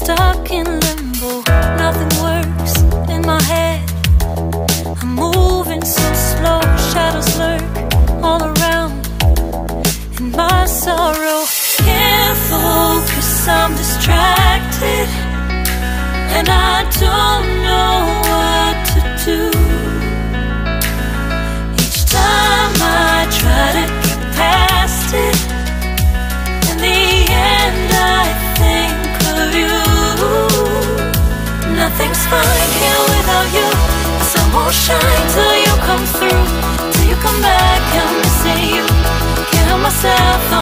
Stuck in limbo, nothing works in my head. I'm moving so slow, shadows lurk all around. In my sorrow, can't focus, I'm distracted. And I don't Nothing's fine here without you. The sun won't shine